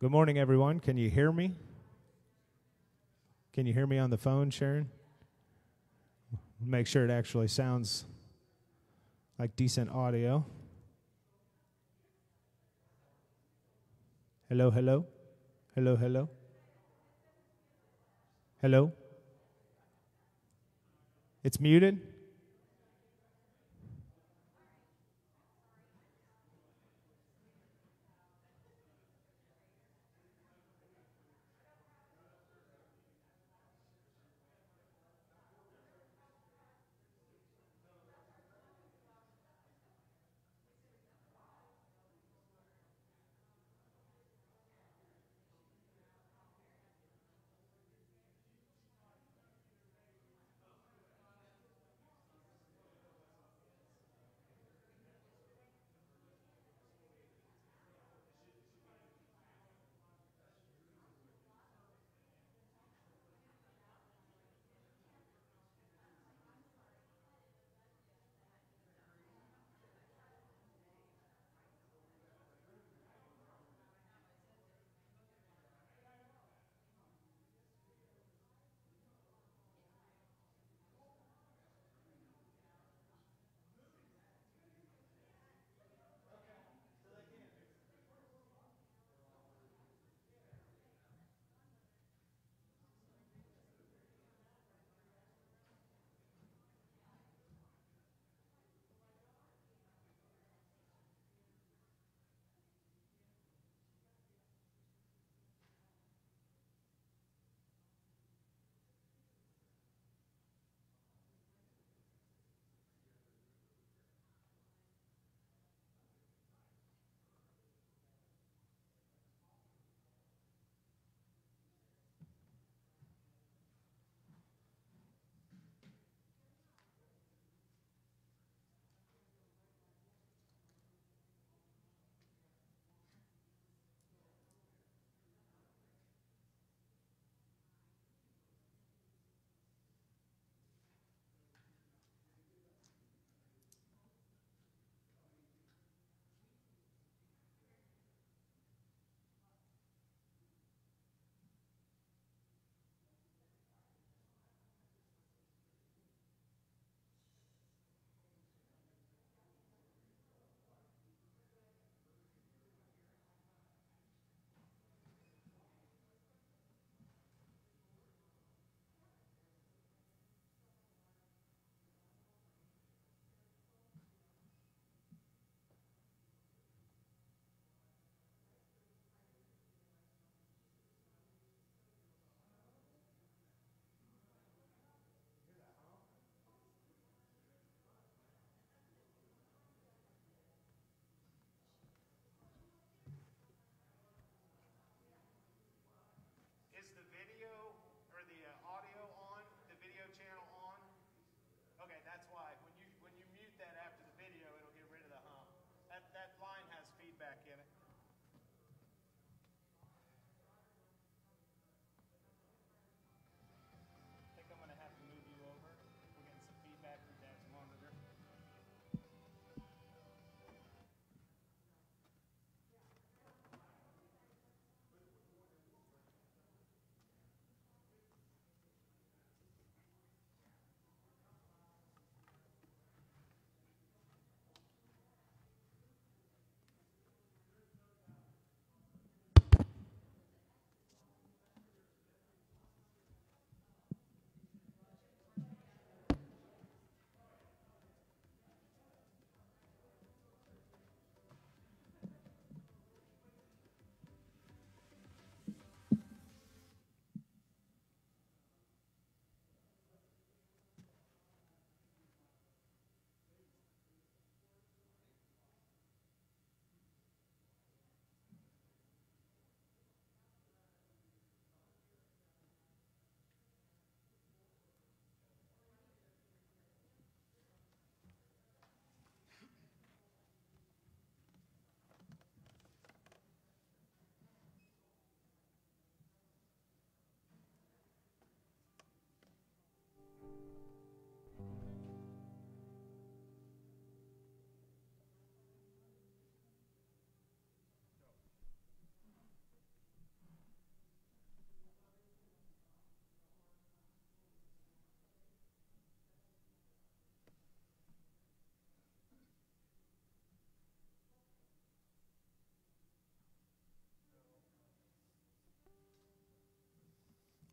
Good morning, everyone. Can you hear me? Can you hear me on the phone, Sharon? Make sure it actually sounds like decent audio. Hello, hello. Hello, hello. Hello. It's muted.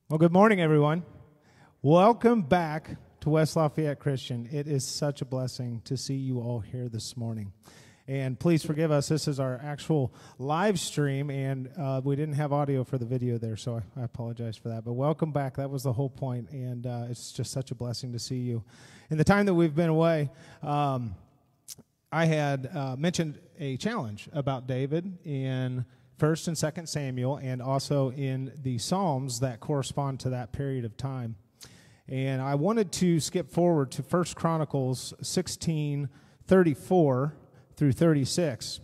Well, good morning, everyone. Welcome back to West Lafayette Christian. It is such a blessing to see you all here this morning. And please forgive us. This is our actual live stream, and uh, we didn't have audio for the video there, so I, I, apologize for that. But welcome back. That was the whole point, and uh, it's just such a blessing to see you. In the time that we've been away, um, I had uh, mentioned a challenge about David in First and Second Samuel, and also in the Psalms that correspond to that period of time. And I wanted to skip forward to First Chronicles 16 34 through 36,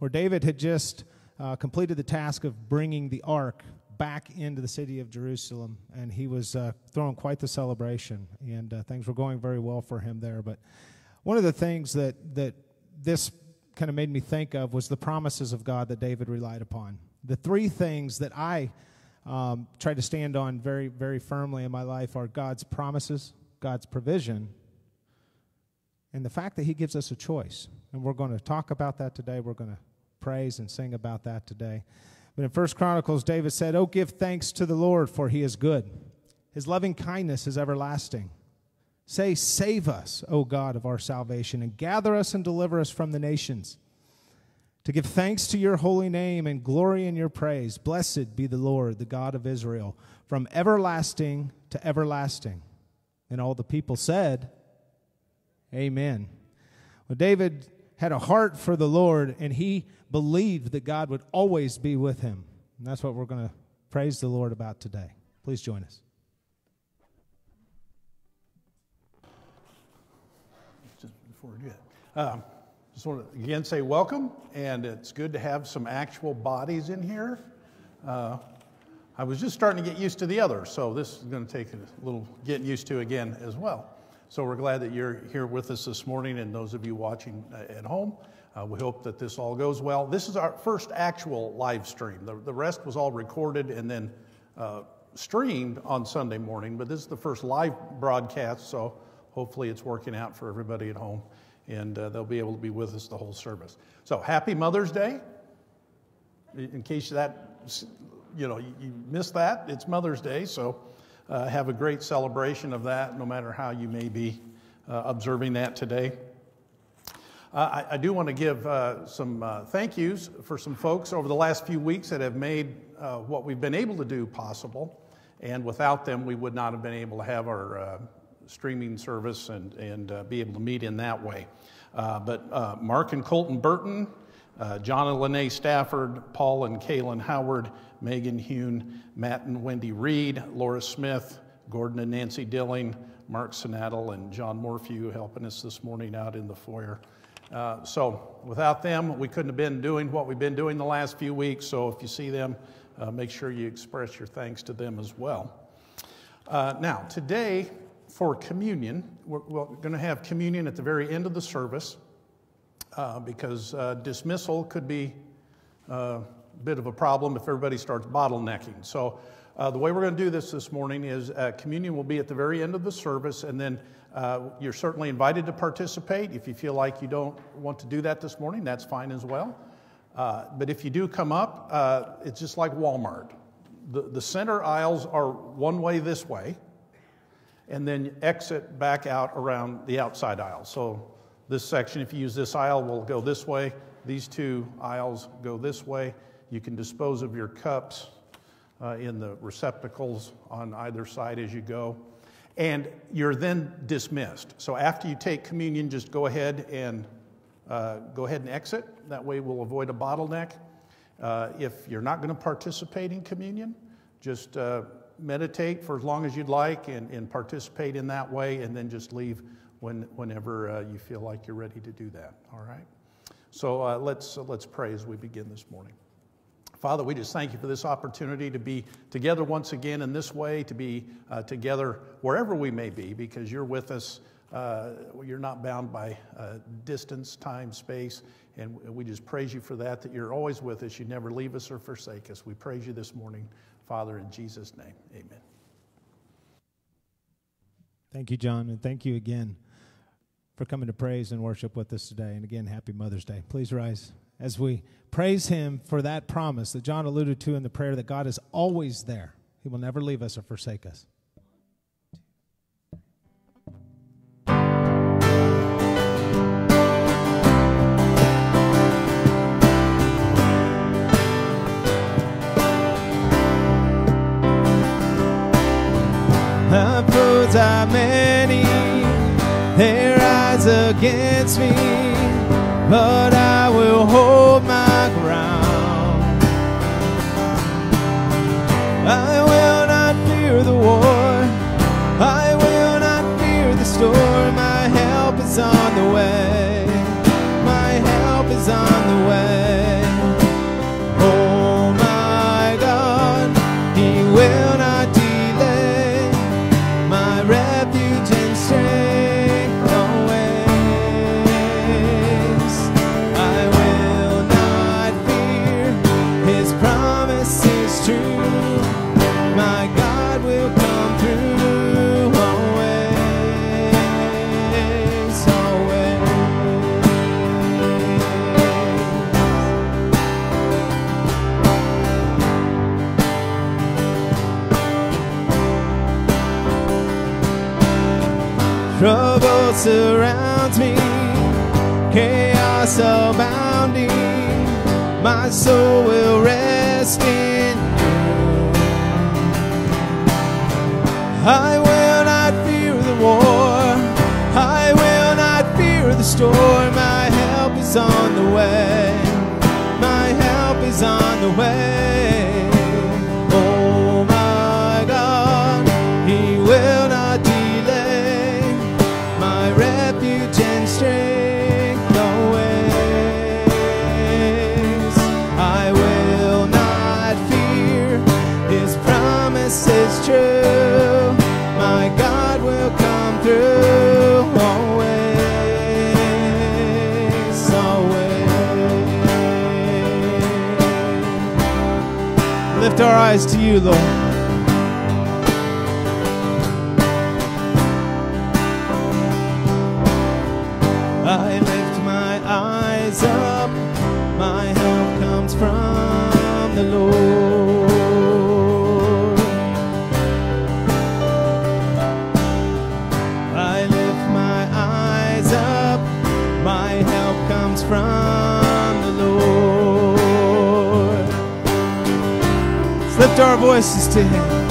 where David had just uh, completed the task of bringing the ark back into the city of Jerusalem, and he was uh, throwing quite the celebration, and uh, things were going very well for him there. But one of the things that that this kind of made me think of was the promises of God that David relied upon. The three things that I um, try to stand on very, very firmly in my life are God's promises, God's provision, and the fact that He gives us a choice. And we're going to talk about that today. We're going to praise and sing about that today. But in First Chronicles, David said, Oh, give thanks to the Lord, for He is good. His loving kindness is everlasting. Say, Save us, O God of our salvation, and gather us and deliver us from the nations. To give thanks to your holy name and glory in your praise. Blessed be the Lord, the God of Israel, from everlasting to everlasting. And all the people said, Amen. Well, David had a heart for the Lord, and he believed that God would always be with him. And that's what we're going to praise the Lord about today. Please join us. Just before we do that. Um, just want to again say welcome, and it's good to have some actual bodies in here. Uh, I was just starting to get used to the other, so this is going to take a little getting used to again as well. So we're glad that you're here with us this morning, and those of you watching uh, at home. Uh, we hope that this all goes well. This is our first actual live stream. The, the rest was all recorded and then uh, streamed on Sunday morning, but this is the first live broadcast, so hopefully it's working out for everybody at home and uh, they'll be able to be with us the whole service. So happy Mother's Day. In case that, you know, you, missed that, it's Mother's Day. So uh, have a great celebration of that, no matter how you may be uh, observing that today. Uh, I, I, do want to give uh, some uh, thank yous for some folks over the last few weeks that have made what we've been able to do possible. And without them, we would not have been able to have our streaming service and, and uh, be able to meet in that way. Uh, but uh, Mark and Colton Burton, uh, John and Lene Stafford, Paul and Kaylin Howard, Megan Hune, Matt and Wendy Reed, Laura Smith, Gordon and Nancy Dilling, Mark Sinattle, and John Morphew helping us this morning out in the foyer. Uh, so without them, we couldn't have been doing what we've been doing the last few weeks. So if you see them, uh, make sure you express your thanks to them as well. Uh, now, today for communion. We're, we're going to have communion at the very end of the service uh, because uh, dismissal could be uh, a bit of a problem if everybody starts bottlenecking. So, uh, the way we're going to do this this morning is uh, communion will be at the very end of the service, and then uh, you're certainly invited to participate. If you feel like you don't want to do that this morning, that's fine as well. but if you do come up, it's just like Walmart. The, the center aisles are one way this way, and then exit back out around the outside aisle. So this section, if you use this aisle, will go this way. These two aisles go this way. You can dispose of your cups uh, in the receptacles on either side as you go. And you're then dismissed. So after you take communion, just go ahead and uh, go ahead and exit. That way we'll avoid a bottleneck. Uh, if you're not going to participate in communion, just uh, meditate for as long as you'd like and, and participate in that way, and then just leave when, whenever uh, you feel like you're ready to do that. All right? So uh, let's, uh, let's pray as we begin this morning. Father, we just thank you for this opportunity to be together once again in this way, to be uh, together wherever we may be, because you're with us. Uh, you're not bound by uh, distance, time, space, and we just praise you for that, that you're always with us. You never leave us or forsake us. We praise you this morning. Father, in Jesus' name, amen. Thank you, John, and thank you again for coming to praise and worship with us today. And again, happy Mother's Day. Please rise as we praise him for that promise that John alluded to in the prayer that God is always there. He will never leave us or forsake us. Against me, but I will hold my ground. I surrounds me, chaos abounding. My soul will rest in you. I will not fear the war. I will not fear the storm. My help is on the way. My help is on the way. Lift our eyes to you, Lord. Voices to Him.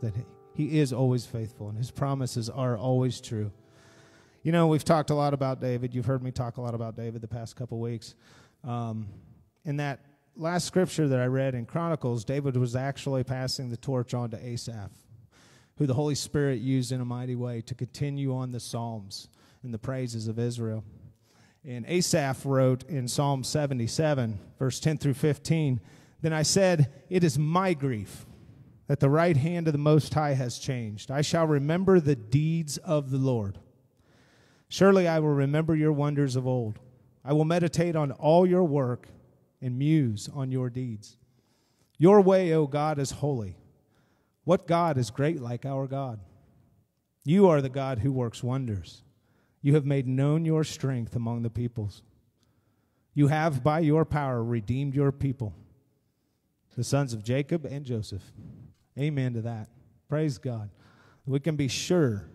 That He- is always faithful and His promises are always true. You know, we've talked a lot about David. You've heard me talk a lot about David the past couple weeks. Um, in that last scripture that I read in Chronicles, David was actually passing the torch on to Asaph, who the Holy Spirit used in a mighty way to continue on the Psalms and the praises of Israel. And Asaph wrote in Psalm 77, verse 10 through 15, Then I said, It is my grief that the right hand of the Most High has changed. I shall remember the deeds of the Lord. Surely I will remember your wonders of old. I will meditate on all your work and muse on your deeds. Your way, O God, is holy. What God is great like our God? You are the God who works wonders. You have made known your strength among the peoples. You have, by your power, redeemed your people, the sons of Jacob and Joseph. Amen to that. Praise God. We can be sure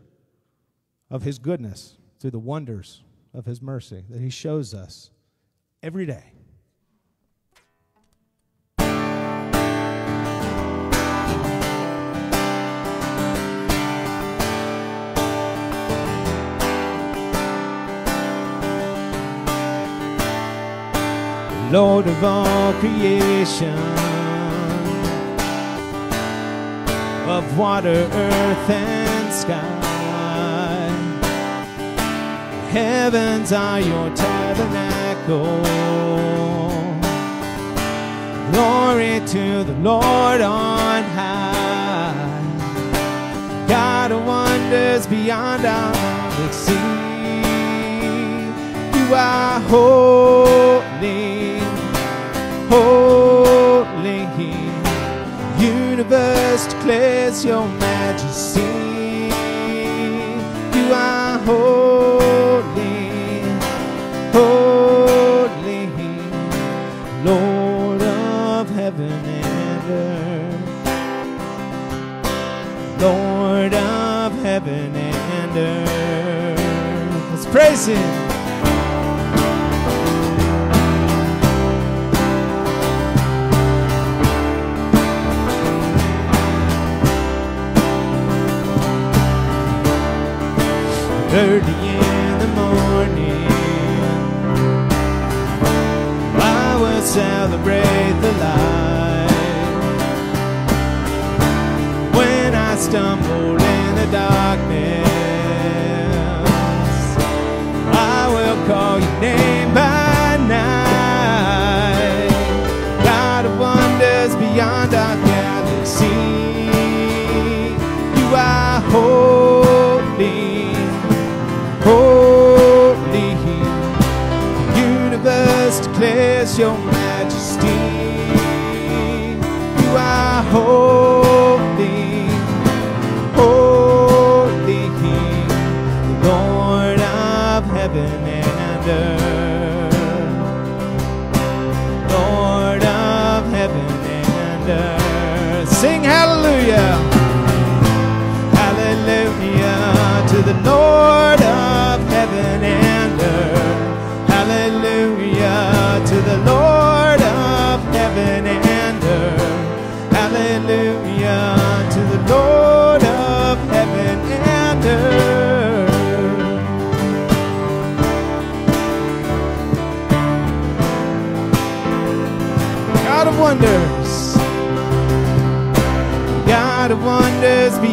of his goodness through the wonders of his mercy that he shows us every day. Lord of all creation, of water, earth, and sky. Heavens are your tabernacle. Glory to the Lord on high. God of wonders beyond our see. You are holy Universe declares your majesty. You are holy, holy, Lord of heaven and earth. Lord of heaven and earth. Let's praise Him.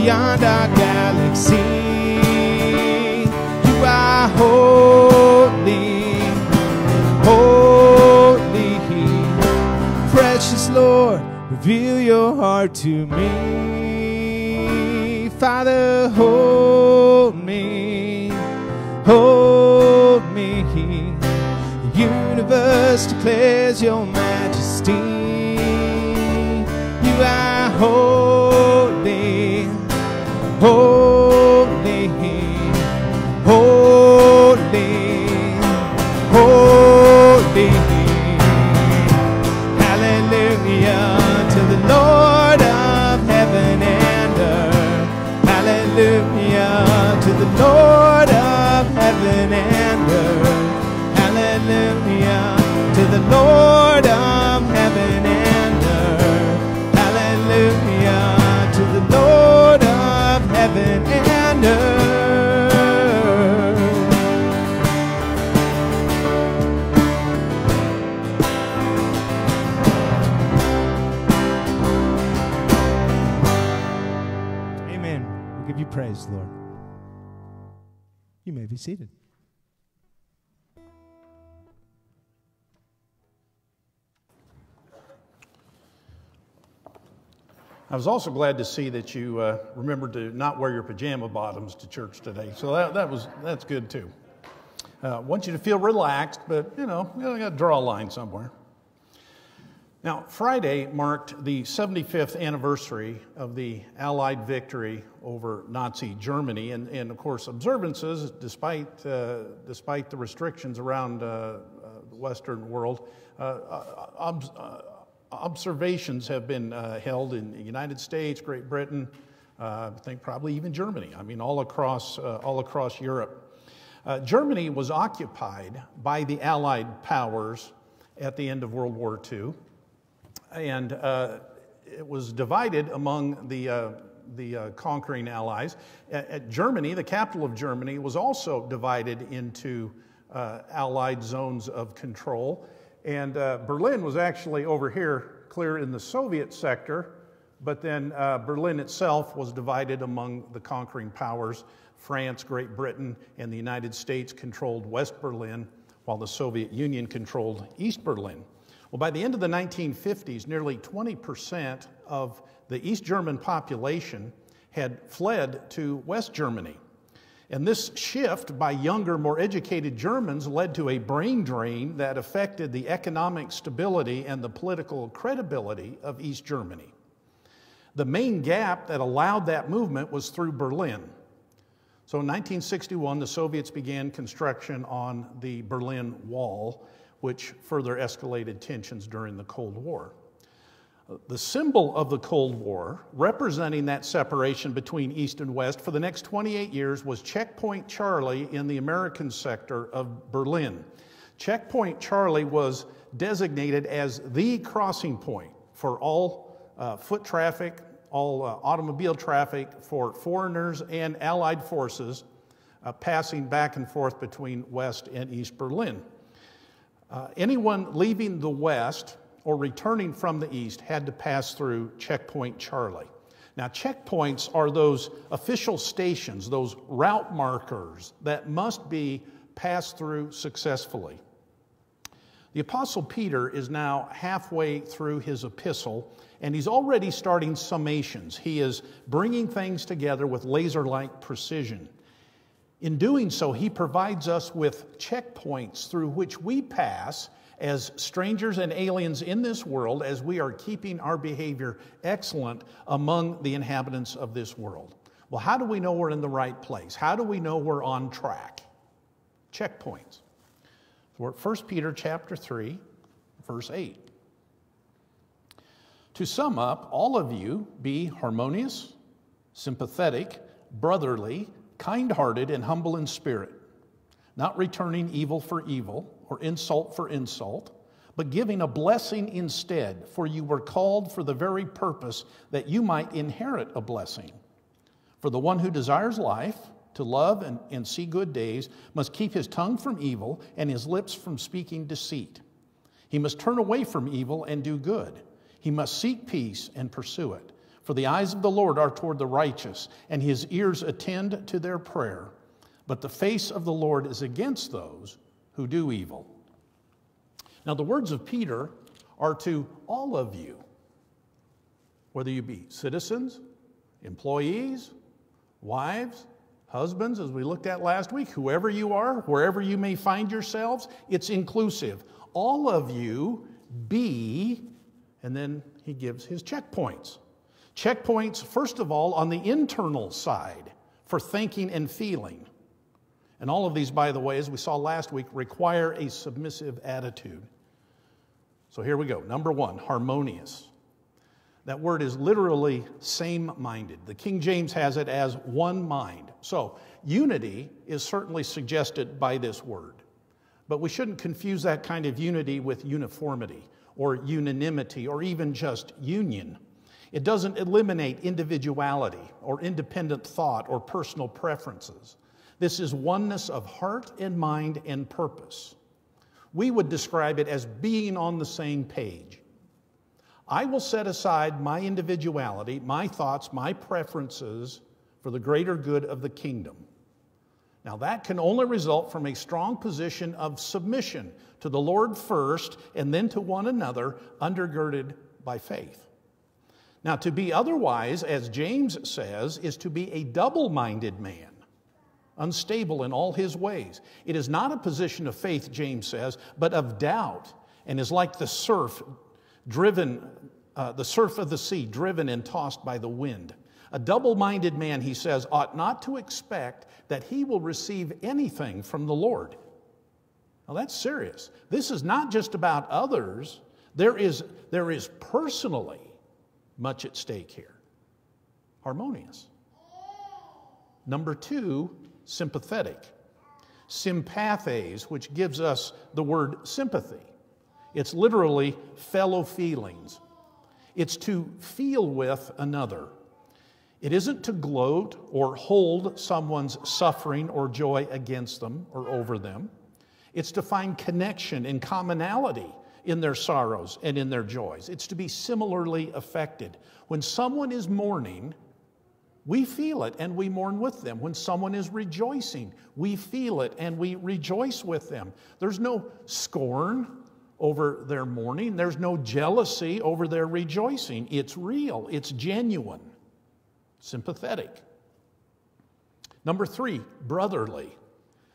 Beyond our galaxy. You are holy, holy. Precious Lord, reveal your heart to me. Father, hold me, hold me. The universe declares your holy. May be seated. I was also glad to see that you uh, remembered to not wear your pajama bottoms to church today. So that, that was, that's good too. Uh, want you to feel relaxed, but you know, you got to draw a line somewhere. Now, Friday marked the 75th anniversary of the Allied victory over Nazi Germany, and, and of course, observances, despite, uh, despite the restrictions around uh, uh, the Western world, uh, uh, ob- uh, observations have been held in the United States, Great Britain, I think probably even Germany. I mean, all across, all across Europe. Germany was occupied by the Allied powers at the end of World War II and uh, it was divided among the, uh, the uh, conquering allies. At, at, Germany, the capital of Germany, was also divided into uh, allied zones of control. And uh, Berlin was actually over here, clear in the Soviet sector, but then uh, Berlin itself was divided among the conquering powers. France, Great Britain, and the United States controlled West Berlin, while the Soviet Union controlled East Berlin. Well, by the end of the 1950s, nearly 20% of the East German population had fled to West Germany. And this shift by younger, more educated Germans led to a brain drain that affected the economic stability and the political credibility of East Germany. The main gap that allowed that movement was through Berlin. So in 1961, the Soviets began construction on the Berlin Wall, which further escalated tensions during the Cold War. The symbol of the Cold War, representing that separation between East and West for the next 28 years, was Checkpoint Charlie in the American sector of Berlin. Checkpoint Charlie was designated as the crossing point for all uh, foot traffic, all uh, automobile traffic, for foreigners and Allied forces uh, passing back and forth between West and East Berlin. Uh, anyone leaving the West or returning from the East had to pass through Checkpoint Charlie. Now, checkpoints are those official stations, those route markers that must be passed through successfully. The Apostle Peter is now halfway through his epistle, and he's already starting summations. He is bringing things together with laser like precision. In doing so, he provides us with checkpoints through which we pass as strangers and aliens in this world as we are keeping our behavior excellent among the inhabitants of this world. Well, how do we know we're in the right place? How do we know we're on track? Checkpoints. We're at 1 Peter chapter 3, verse 8. To sum up, all of you be harmonious, sympathetic, brotherly, kind hearted and humble in spirit, not returning evil for evil or insult for insult, but giving a blessing instead, for you were called for the very purpose that you might inherit a blessing. For the one who desires life, to love and, and see good days, must keep his tongue from evil and his lips from speaking deceit. He must turn away from evil and do good. He must seek peace and pursue it. For the eyes of the Lord are toward the righteous, and his ears attend to their prayer. But the face of the Lord is against those who do evil. Now, the words of Peter are to all of you, whether you be citizens, employees, wives, husbands, as we looked at last week, whoever you are, wherever you may find yourselves, it's inclusive. All of you be, and then he gives his checkpoints. Checkpoints, first of all, on the internal side for thinking and feeling. And all of these, by the way, as we saw last week, require a submissive attitude. So here we go. Number one, harmonious. That word is literally same minded. The King James has it as one mind. So unity is certainly suggested by this word. But we shouldn't confuse that kind of unity with uniformity or unanimity or even just union. It doesn't eliminate individuality or independent thought or personal preferences. This is oneness of heart and mind and purpose. We would describe it as being on the same page. I will set aside my individuality, my thoughts, my preferences for the greater good of the kingdom. Now, that can only result from a strong position of submission to the Lord first and then to one another, undergirded by faith. Now, to be otherwise, as James says, is to be a double minded man, unstable in all his ways. It is not a position of faith, James says, but of doubt, and is like the surf driven, uh, the surf of the sea, driven and tossed by the wind. A double minded man, he says, ought not to expect that he will receive anything from the Lord. Now that's serious. This is not just about others, there is, there is personally much at stake here. Harmonious. Number two, sympathetic. Sympathes, which gives us the word sympathy. It's literally fellow feelings. It's to feel with another. It isn't to gloat or hold someone's suffering or joy against them or over them. It's to find connection and commonality in their sorrows and in their joys. It's to be similarly affected. When someone is mourning, we feel it and we mourn with them. When someone is rejoicing, we feel it and we rejoice with them. There's no scorn over their mourning, there's no jealousy over their rejoicing. It's real, it's genuine, sympathetic. Number three, brotherly.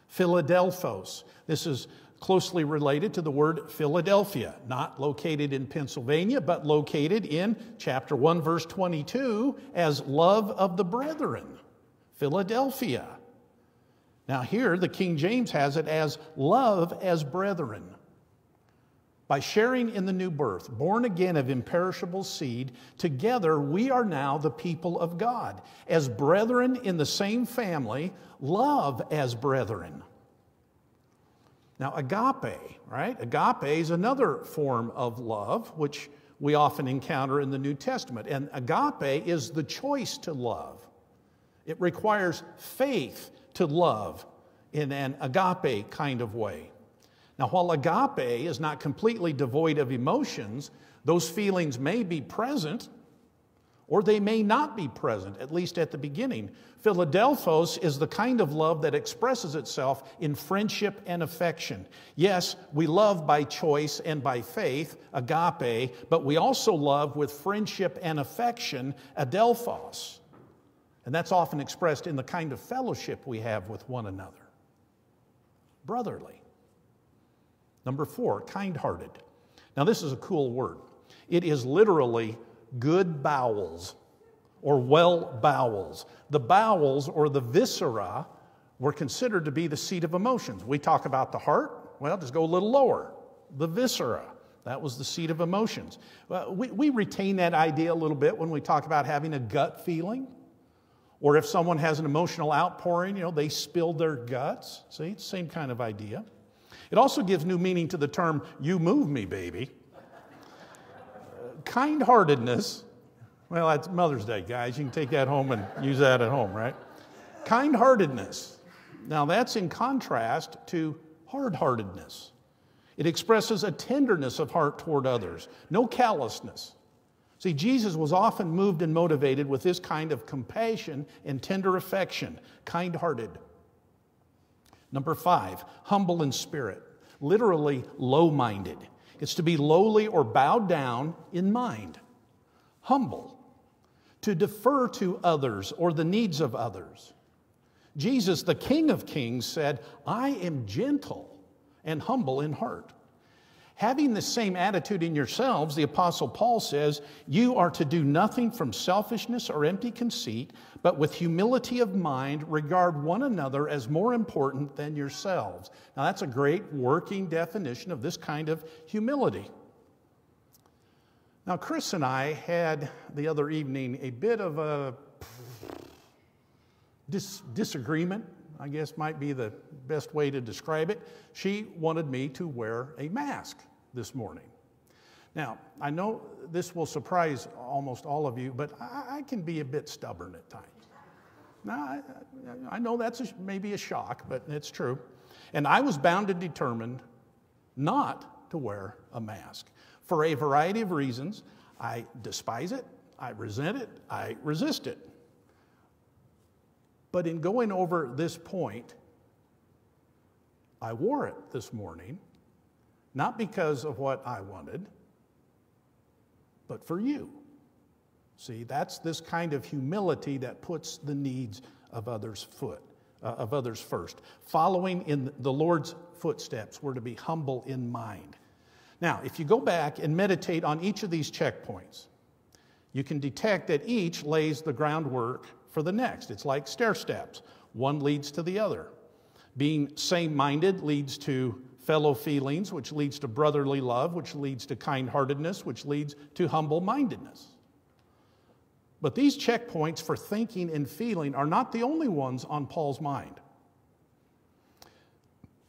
Philadelphos. This is closely related to the word Philadelphia, not located in Pennsylvania, but located in chapter 1, verse 22, as love of the brethren. Philadelphia. Now, here, the King James has it as love as brethren. By sharing in the new birth, born again of imperishable seed, together we are now the people of God. As brethren in the same family, love as brethren. Now, agape, right? Agape is another form of love, which we often encounter in the New Testament. And agape is the choice to love. It requires faith to love in an agape kind of way. Now, while agape is not completely devoid of emotions, those feelings may be present or they may not be present, at least at the beginning. Philadelphos is the kind of love that expresses itself in friendship and affection. Yes, we love by choice and by faith, agape, but we also love with friendship and affection, adelphos. And that's often expressed in the kind of fellowship we have with one another. Brotherly. Number four, kind hearted. Now, this is a cool word. It is literally good bowels or well bowels. The bowels or the viscera were considered to be the seat of emotions. We talk about the heart, well, just go a little lower. The viscera, that was the seat of emotions. Uh, we, we retain that idea a little bit when we talk about having a gut feeling. Or if someone has an emotional outpouring, you know, they spilled their guts. See, same kind of idea. It also gives new meaning to the term, you move me, baby kind heartedness, well, that's Mother's Day, guys. You can take that home and use that at home, right? Kind heartedness. Now, that's in contrast to hard heartedness. It expresses a tenderness of heart toward others, no callousness. See, Jesus was often moved and motivated with this kind of compassion and tender affection, kind hearted. Number five, humble in spirit, literally low minded. It's to be lowly or bowed down in mind, humble, to defer to others or the needs of others. Jesus, the King of Kings, said, I am gentle and humble in heart. Having the same attitude in yourselves, the Apostle Paul says, you are to do nothing from selfishness or empty conceit, but with humility of mind, regard one another as more important than yourselves. Now, that's a great working definition of this kind of humility. Now, Chris and I had the other evening a bit of a dis- disagreement, I guess might be the best way to describe it. She wanted me to wear a mask this morning. Now, I know this will surprise almost all of you, but I, can be a bit stubborn at times. Now, I, know that's maybe a shock, but it's true. And I was bound and determined not to wear a mask for a variety of reasons. I despise it, I resent it, I resist it. But in going over this point, I wore it this morning not because of what I wanted, but for you. See, that's this kind of humility that puts the needs of others foot, uh, of others first. Following in the Lord's footsteps, we're to be humble in mind. Now, if you go back and meditate on each of these checkpoints, you can detect that each lays the groundwork for the next. It's like stair steps, one leads to the other. Being same minded leads to fellow feelings, which leads to brotherly love, which leads to kind heartedness, which leads to humble mindedness. But these checkpoints for thinking and feeling are not the only ones on Paul's mind.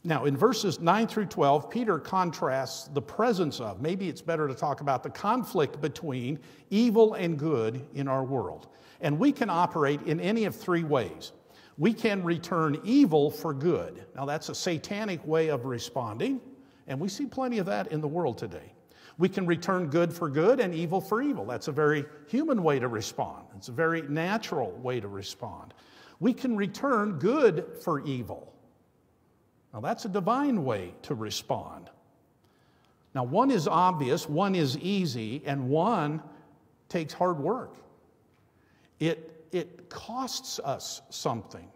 Now, in verses 9 through 12, Peter contrasts the presence of, maybe it's better to talk about the conflict between evil and good in our world. And we can operate in any of three ways. We can return evil for good. Now, that's a satanic way of responding, and we see plenty of that in the world today. We can return good for good and evil for evil. That's a very human way to respond, it's a very natural way to respond. We can return good for evil. Now, that's a divine way to respond. Now, one is obvious, one is easy, and one takes hard work. It, it costs us something,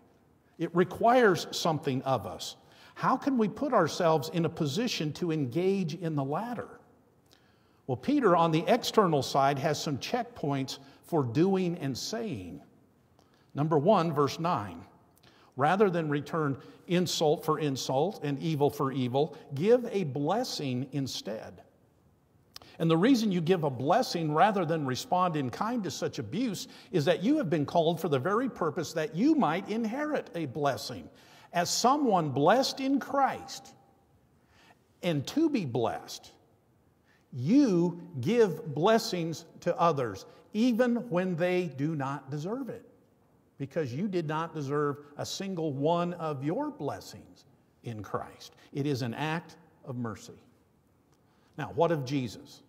it requires something of us. How can we put ourselves in a position to engage in the latter? Well, Peter on the external side has some checkpoints for doing and saying. Number one, verse 9. Rather than return insult for insult and evil for evil, give a blessing instead. And the reason you give a blessing rather than respond in kind to such abuse is that you have been called for the very purpose that you might inherit a blessing. As someone blessed in Christ, and to be blessed, you give blessings to others, even when they do not deserve it because you did not deserve a single one of your blessings in Christ. It is an act of mercy. Now, what of Jesus?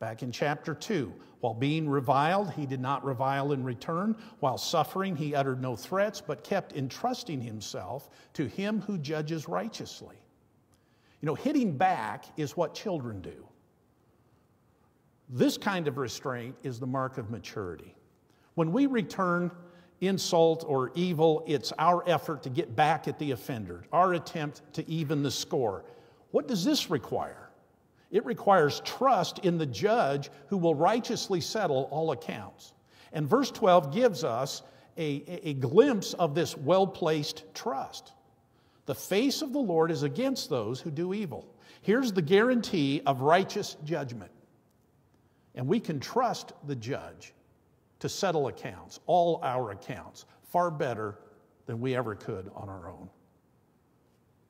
Back in chapter 2, while being reviled, he did not revile in return. While suffering, he uttered no threats, but kept entrusting himself to him who judges righteously. You know, hitting back is what children do. This kind of restraint is the mark of maturity. When we return insult or evil, it's our effort to get back at the offender, our attempt to even the score. What does this require? It requires trust in the judge who will righteously settle all accounts. And verse 12 gives us a, a glimpse of this well placed trust. The face of the Lord is against those who do evil. Here's the guarantee of righteous judgment. And we can trust the judge to settle accounts, all our accounts, far better than we ever could on our own.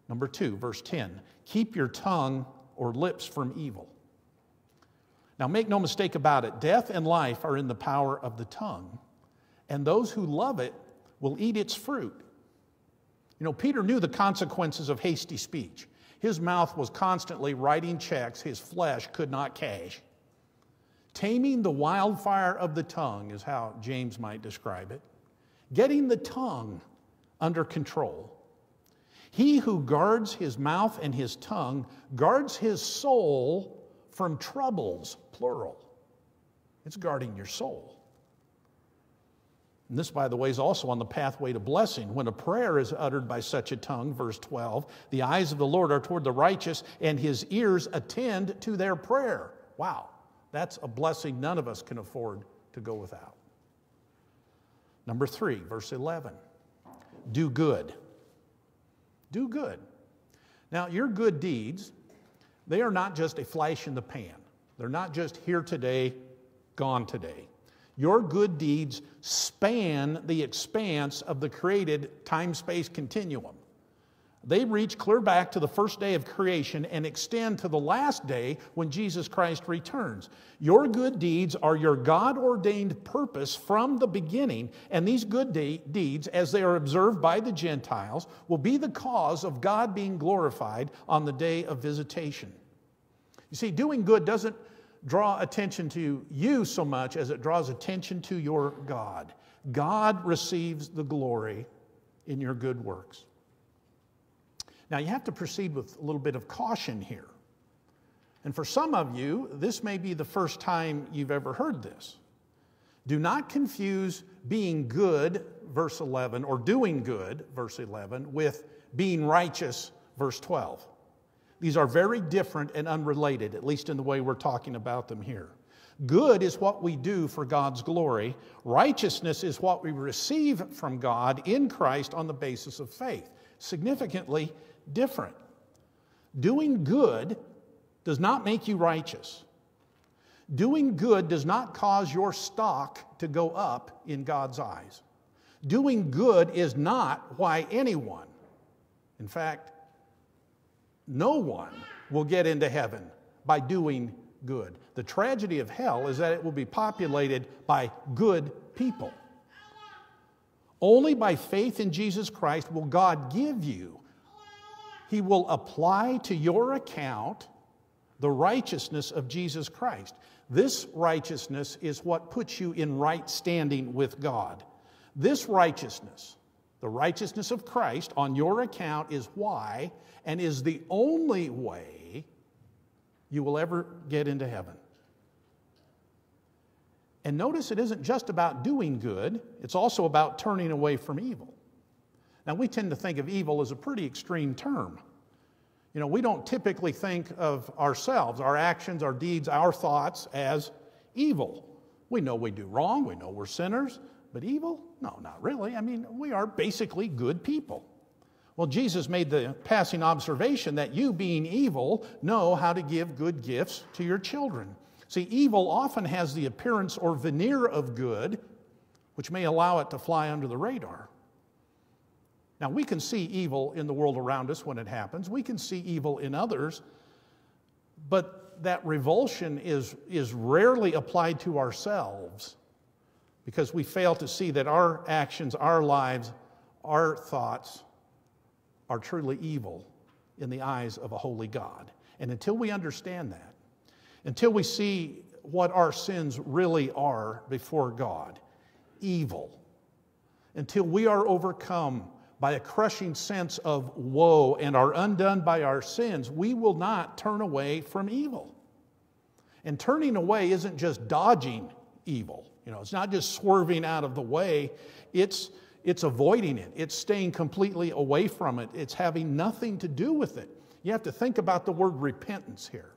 Number two, verse 10 keep your tongue or lips from evil. Now, make no mistake about it, death and life are in the power of the tongue, and those who love it will eat its fruit. You know, Peter knew the consequences of hasty speech. His mouth was constantly writing checks his flesh could not cash. Taming the wildfire of the tongue is how James might describe it. Getting the tongue under control. He who guards his mouth and his tongue guards his soul from troubles, plural. It's guarding your soul. And this, by the way, is also on the pathway to blessing. When a prayer is uttered by such a tongue, verse 12, the eyes of the Lord are toward the righteous, and his ears attend to their prayer. Wow. That's a blessing none of us can afford to go without. Number three, verse 11 do good. Do good. Now, your good deeds, they are not just a flash in the pan. They're not just here today, gone today. Your good deeds span the expanse of the created time space continuum. They reach clear back to the first day of creation and extend to the last day when Jesus Christ returns. Your good deeds are your God ordained purpose from the beginning, and these good de- deeds, as they are observed by the Gentiles, will be the cause of God being glorified on the day of visitation. You see, doing good doesn't draw attention to you so much as it draws attention to your God. God receives the glory in your good works. Now, you have to proceed with a little bit of caution here. And for some of you, this may be the first time you've ever heard this. Do not confuse being good, verse 11, or doing good, verse 11, with being righteous, verse 12. These are very different and unrelated, at least in the way we're talking about them here. Good is what we do for God's glory. Righteousness is what we receive from God in Christ on the basis of faith. Significantly different. Doing good does not make you righteous. Doing good does not cause your stock to go up in God's eyes. Doing good is not why anyone, in fact, no one will get into heaven by doing good. The tragedy of hell is that it will be populated by good people. Only by faith in Jesus Christ will God give you, He will apply to your account the righteousness of Jesus Christ. This righteousness is what puts you in right standing with God. This righteousness, the righteousness of Christ on your account, is why and is the only way you will ever get into heaven. And notice it isn't just about doing good, it's also about turning away from evil. Now, we tend to think of evil as a pretty extreme term. You know, we don't typically think of ourselves, our actions, our deeds, our thoughts as evil. We know we do wrong, we know we're sinners, but evil? No, not really. I mean, we are basically good people. Well, Jesus made the passing observation that you, being evil, know how to give good gifts to your children. See, evil often has the appearance or veneer of good, which may allow it to fly under the radar. Now, we can see evil in the world around us when it happens, we can see evil in others, but that revulsion is, is rarely applied to ourselves because we fail to see that our actions, our lives, our thoughts, are truly evil in the eyes of a holy God. And until we understand that, until we see what our sins really are before God, evil, until we are overcome by a crushing sense of woe and are undone by our sins, we will not turn away from evil. And turning away isn't just dodging evil. You know, it's not just swerving out of the way. It's it's avoiding it, it's staying completely away from it, it's having nothing to do with it. You have to think about the word repentance here.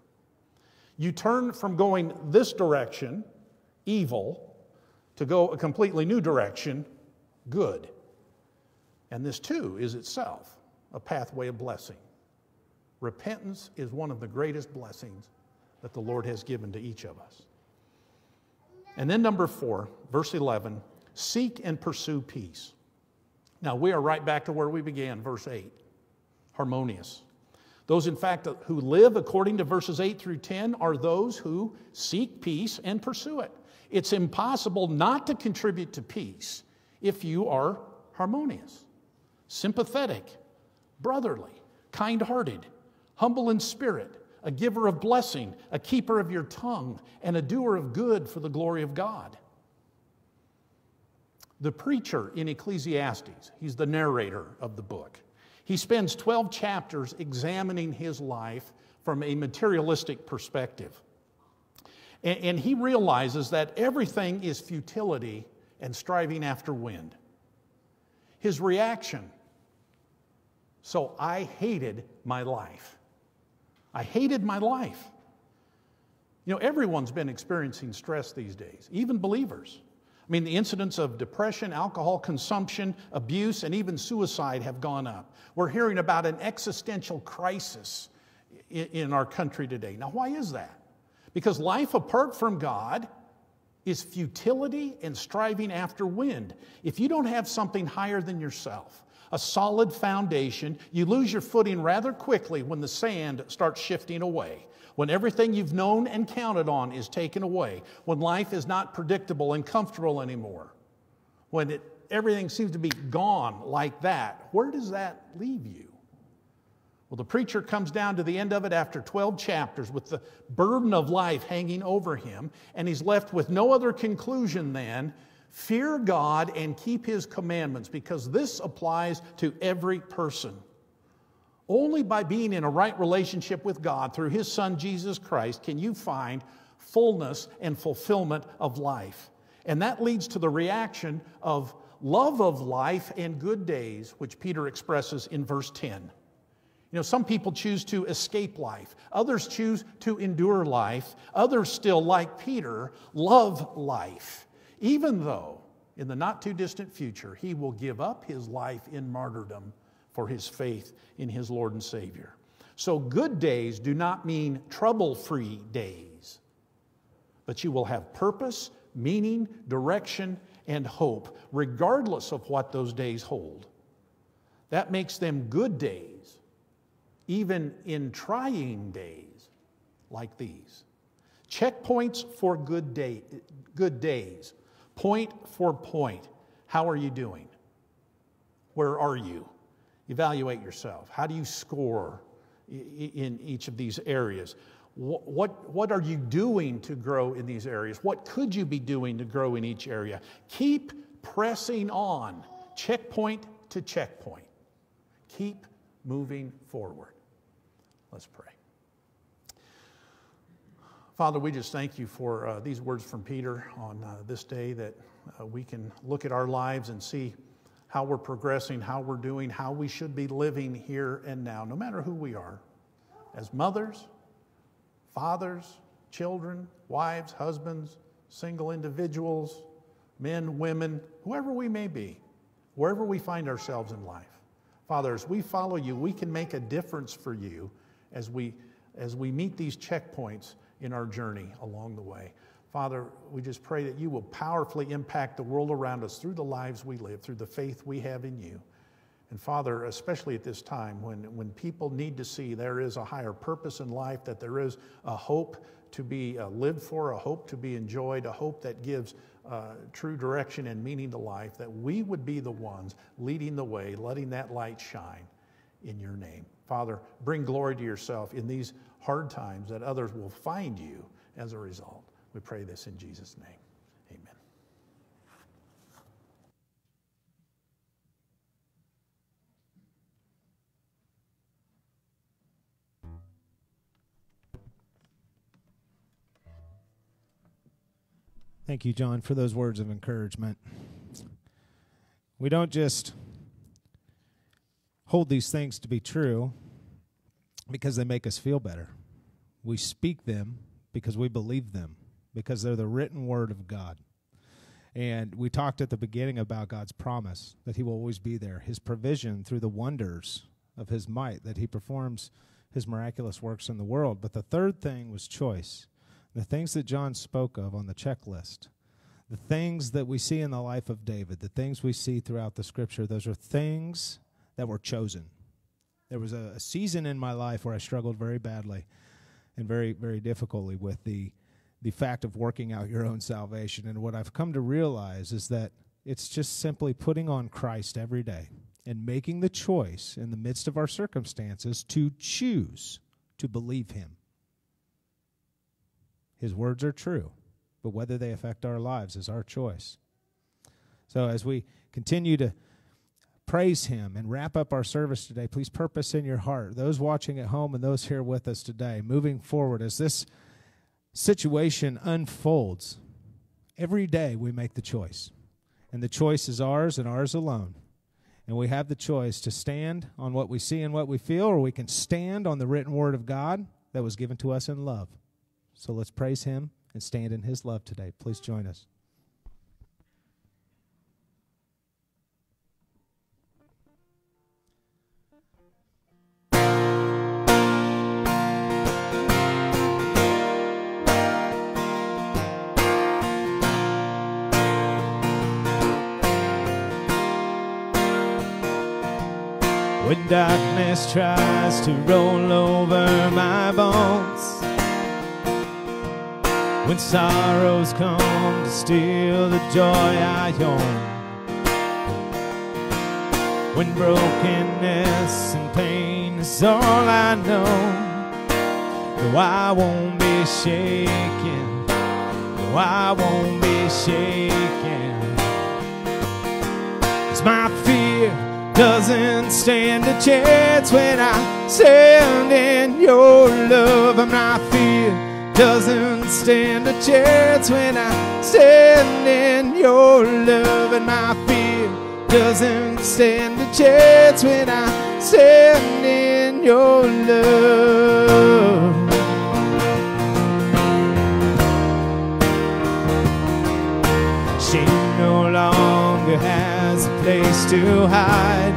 You turn from going this direction, evil, to go a completely new direction, good. And this too is itself a pathway of blessing. Repentance is one of the greatest blessings that the Lord has given to each of us. And then, number four, verse 11 seek and pursue peace. Now, we are right back to where we began, verse 8 harmonious. Those, in fact, who live according to verses 8 through 10 are those who seek peace and pursue it. It's impossible not to contribute to peace if you are harmonious, sympathetic, brotherly, kind hearted, humble in spirit, a giver of blessing, a keeper of your tongue, and a doer of good for the glory of God. The preacher in Ecclesiastes, he's the narrator of the book. He spends 12 chapters examining his life from a materialistic perspective. And, and, he realizes that everything is futility and striving after wind. His reaction so I hated my life. I hated my life. You know, everyone's been experiencing stress these days, even believers. I mean, the incidents of depression, alcohol consumption, abuse, and even suicide have gone up. We're hearing about an existential crisis in our country today. Now, why is that? Because life apart from God is futility and striving after wind. If you don't have something higher than yourself, a solid foundation, you lose your footing rather quickly when the sand starts shifting away when everything you've known and counted on is taken away, when life is not predictable and comfortable anymore, when it, everything seems to be gone like that, where does that leave you? Well, the preacher comes down to the end of it after 12 chapters with the burden of life hanging over him, and he's left with no other conclusion than fear God and keep his commandments, because this applies to every person. Only by being in a right relationship with God through His Son Jesus Christ can you find fullness and fulfillment of life. And that leads to the reaction of love of life and good days, which Peter expresses in verse 10. You know, some people choose to escape life. Others choose to endure life. Others still, like Peter, love life, even though in the not too distant future he will give up his life in martyrdom for his faith in his Lord and Savior. So, good days do not mean trouble free days, but you will have purpose, meaning, direction, and hope, regardless of what those days hold. That makes them good days, even in trying days like these. Checkpoints for good, day, good days, point for point. How are you doing? Where are you? Evaluate yourself. How do you score in each of these areas? What, what, are you doing to grow in these areas? What could you be doing to grow in each area? Keep pressing on, checkpoint to checkpoint. Keep moving forward. Let's pray. Father, we just thank you for uh, these words from Peter on uh, this day that uh, we can look at our lives and see how we're progressing, how we're doing, how we should be living here and now, no matter who we are, as mothers, fathers, children, wives, husbands, single individuals, men, women, whoever we may be, wherever we find ourselves in life. Father, as we follow you, we can make a difference for you as we, as we meet these checkpoints in our journey along the way. Father, we just pray that you will powerfully impact the world around us through the lives we live, through the faith we have in you. And Father, especially at this time when, when people need to see there is a higher purpose in life, that there is a hope to be uh, lived for, a hope to be enjoyed, a hope that gives uh, true direction and meaning to life, that we would be the ones leading the way, letting that light shine in your name. Father, bring glory to yourself in these hard times that others will find you as a result. We pray this in Jesus' name. Amen. Thank you, John, for those words of encouragement. We don't just hold these things to be true because they make us feel better. We speak them because we believe them, because they're the written word of God. And we talked at the beginning about God's promise that He will always be there, His provision through the wonders of His might, that He performs His miraculous works in the world. But the third thing was choice the things that John spoke of on the checklist, the things that we see in the life of David, the things we see throughout the scripture, those are things that were chosen. There was a, a season in my life where I struggled very badly and very, very difficultly with the, the fact of working out your own salvation. And what I've come to realize is that it's just simply putting on Christ every day and making the choice in the midst of our circumstances to choose to believe Him his words are true, but whether they affect our lives is our choice. So as we continue to praise him and wrap up our service today, please purpose in your heart, those watching at home and those here with us today, moving forward as this situation unfolds. Every day we make the choice, and the choice is ours and ours alone. And we have the choice to stand on what we see and what we feel, or we can stand on the written word of God that was given to us in love. So let's praise him and stand in his love today. Please join us. When darkness tries to roll over my bones when sorrows come to steal the joy I own. When brokenness and pain is all I know. No, I won't be shaken. No, I won't be shaken. Doesn't stand a chance when I stand in your love. I'm not fear doesn't stand a chance when I stand in your love, and my fear doesn't stand a chance when I stand in your love. Place to hide,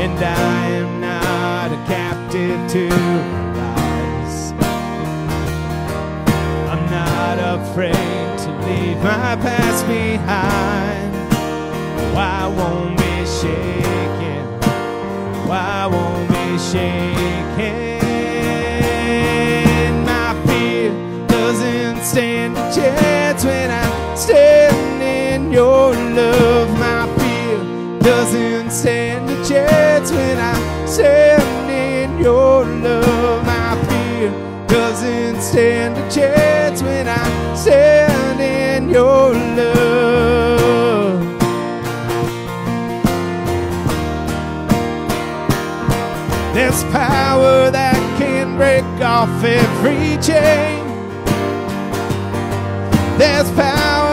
and I am not a captive to lies. I'm not afraid to leave my past behind. Why won't be shaken? Why won't be shaken? My fear doesn't stand a chance when I stand your love. My fear doesn't stand a chance when I stand in your love. My fear doesn't stand a chance when I stand in your love. There's power that can break off every chain. There's power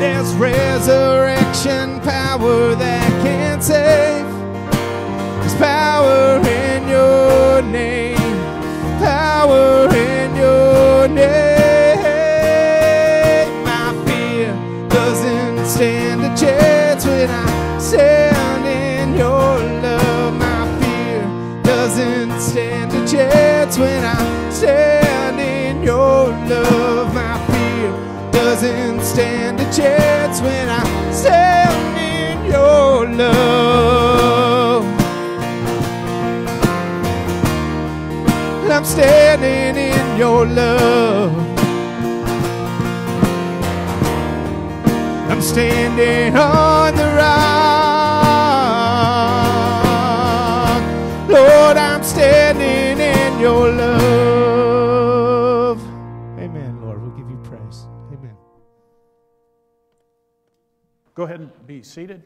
There's resurrection power that can save. There's power in your name. I'm standing in your love. I'm standing on the rock. Lord, I'm standing in your love. Amen, Lord. We'll give you praise. Amen. Go ahead and be seated.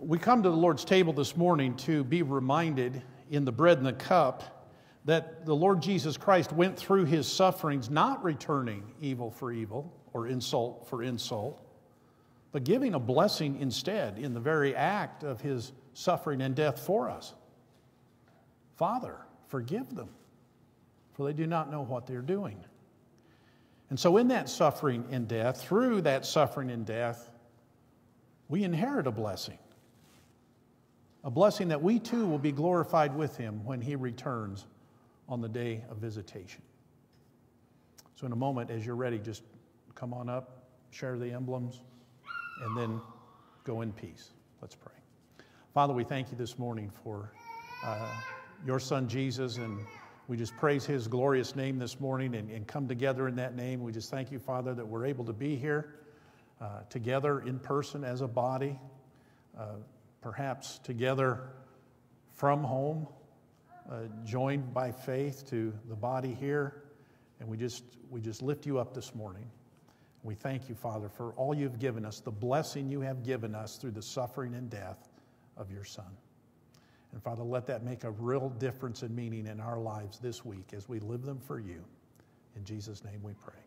We come to the Lord's table this morning to be reminded in the bread and the cup that the Lord Jesus Christ went through his sufferings not returning evil for evil or insult for insult, but giving a blessing instead in the very act of his suffering and death for us. Father, forgive them, for they do not know what they're doing. And so, in that suffering and death, through that suffering and death, we inherit a blessing. A blessing that we too will be glorified with him when he returns on the day of visitation. So, in a moment, as you're ready, just come on up, share the emblems, and then go in peace. Let's pray. Father, we thank you this morning for uh, your son Jesus, and we just praise his glorious name this morning and, and, come together in that name. We just thank you, Father, that we're able to be here uh, together in person as a body, uh, perhaps together from home, uh, joined by faith to the body here. And we just, we just lift you up this morning. We thank you, Father, for all you've given us, the blessing you have given us through the suffering and death of your Son. And Father, let that make a real difference and meaning in our lives this week as we live them for you. In Jesus' name we pray.